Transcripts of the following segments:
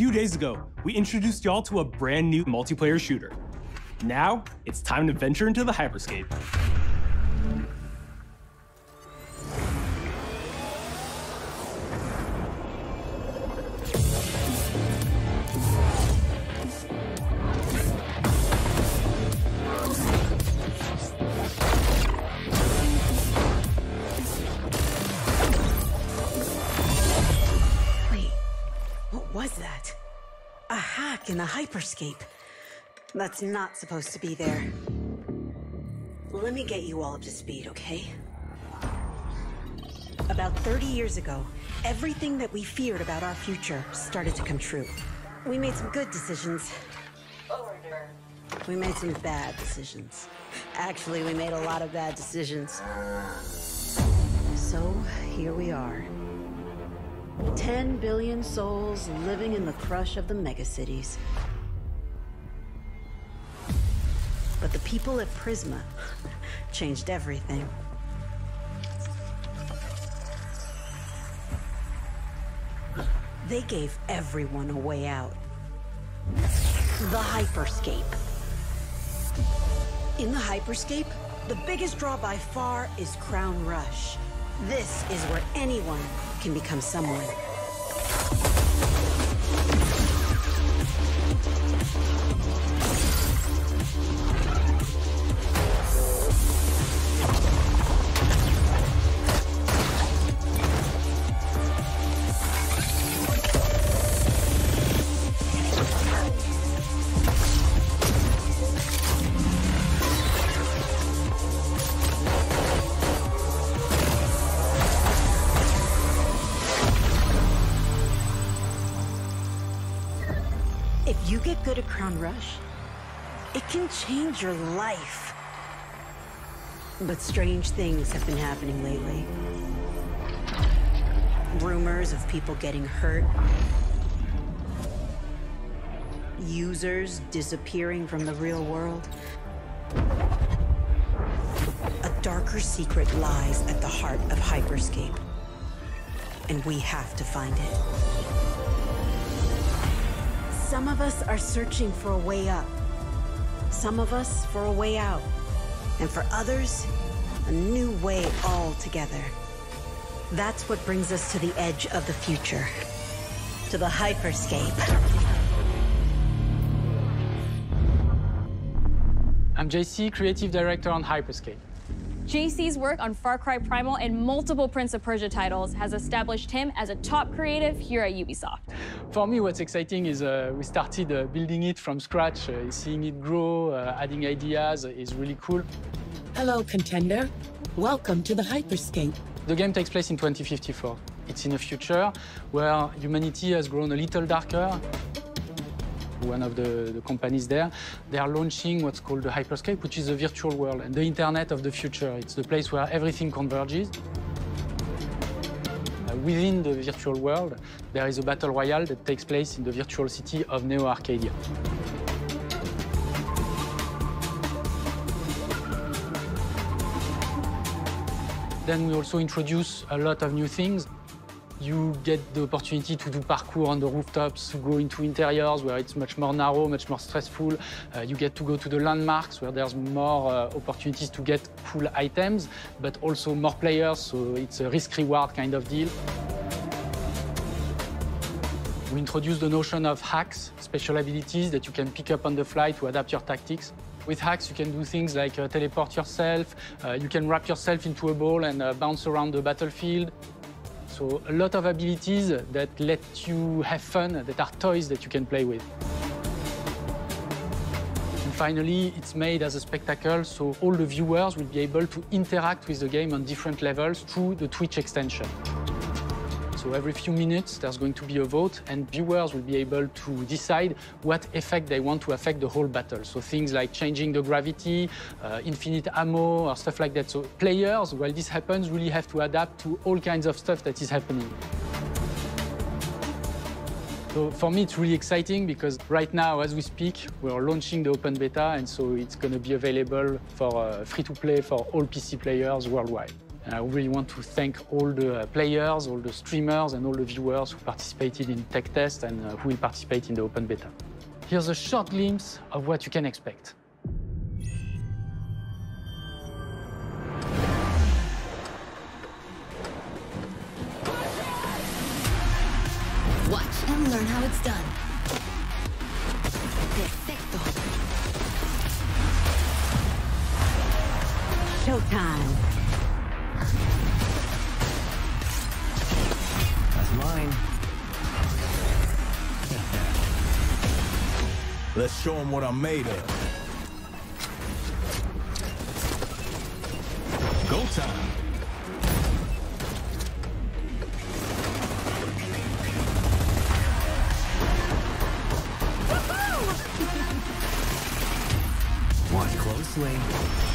few days ago, we introduced y'all to a brand new multiplayer shooter. Now, it's time to venture into the hyperscape. Was that? A hack in the hyperscape. That's not supposed to be there. Let me get you all up to speed, okay? About 30 years ago, everything that we feared about our future started to come true. We made some good decisions. We made some bad decisions. Actually, we made a lot of bad decisions. So, here we are. 10 billion souls living in the crush of the megacities. But the people at Prisma changed everything. They gave everyone a way out. The Hyperscape. In the Hyperscape, the biggest draw by far is Crown Rush. This is where anyone can become someone. You get good at Crown Rush, it can change your life. But strange things have been happening lately. Rumors of people getting hurt. Users disappearing from the real world. A darker secret lies at the heart of Hyperscape. And we have to find it. Some of us are searching for a way up. Some of us for a way out. And for others, a new way altogether. That's what brings us to the edge of the future. To the hyperscape. I'm JC, Creative Director on Hyperscape. JC's work on Far Cry Primal and multiple Prince of Persia titles has established him as a top creative here at Ubisoft. For me, what's exciting is uh, we started uh, building it from scratch, uh, seeing it grow, uh, adding ideas is really cool. Hello, contender. Welcome to the Hyperscape. The game takes place in 2054. It's in a future where humanity has grown a little darker. One of the, the companies there, they are launching what's called the Hyperscape, which is a virtual world and the internet of the future. It's the place where everything converges. Uh, within the virtual world, there is a battle royale that takes place in the virtual city of Neo Arcadia. Then we also introduce a lot of new things. You get the opportunity to do parkour on the rooftops, to go into interiors where it's much more narrow, much more stressful. Uh, you get to go to the landmarks where there's more uh, opportunities to get cool items, but also more players, so it's a risk-reward kind of deal. We introduce the notion of hacks, special abilities that you can pick up on the fly to adapt your tactics. With hacks, you can do things like uh, teleport yourself, uh, you can wrap yourself into a ball and uh, bounce around the battlefield. So a lot of abilities that let you have fun, that are toys that you can play with. And finally, it's made as a spectacle, so all the viewers will be able to interact with the game on different levels through the Twitch extension. So every few minutes, there's going to be a vote, and viewers will be able to decide what effect they want to affect the whole battle. So things like changing the gravity, uh, infinite ammo, or stuff like that. So players, while this happens, really have to adapt to all kinds of stuff that is happening. So for me, it's really exciting because right now, as we speak, we're launching the open beta, and so it's going to be available for uh, free to play for all PC players worldwide. And I really want to thank all the uh, players, all the streamers, and all the viewers who participated in tech test and uh, who will participate in the open beta. Here's a short glimpse of what you can expect. Watch and learn how it's done. Perfecto. Showtime. Mine. Let's show them what I'm made of. Go time. Watch closely.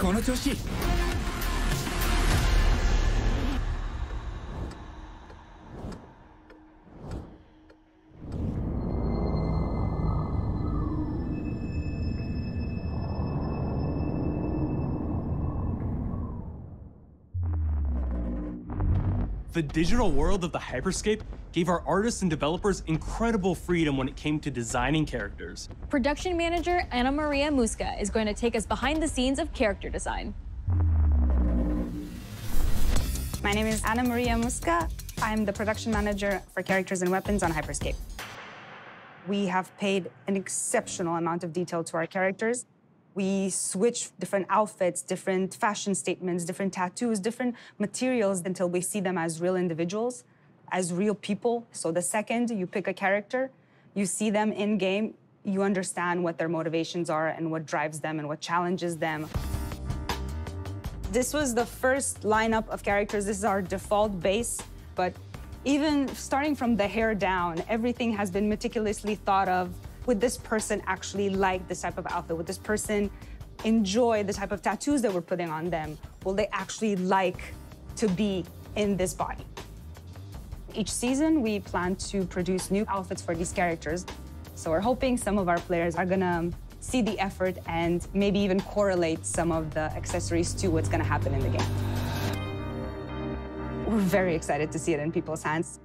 この調子。The digital world of the Hyperscape gave our artists and developers incredible freedom when it came to designing characters. Production manager Anna Maria Musca is going to take us behind the scenes of character design. My name is Anna Maria Musca. I'm the production manager for characters and weapons on Hyperscape. We have paid an exceptional amount of detail to our characters. We switch different outfits, different fashion statements, different tattoos, different materials until we see them as real individuals, as real people. So the second you pick a character, you see them in game, you understand what their motivations are and what drives them and what challenges them. This was the first lineup of characters. This is our default base, but even starting from the hair down, everything has been meticulously thought of. Would this person actually like this type of outfit? Would this person enjoy the type of tattoos that we're putting on them? Will they actually like to be in this body? Each season, we plan to produce new outfits for these characters. So we're hoping some of our players are gonna see the effort and maybe even correlate some of the accessories to what's gonna happen in the game. We're very excited to see it in people's hands.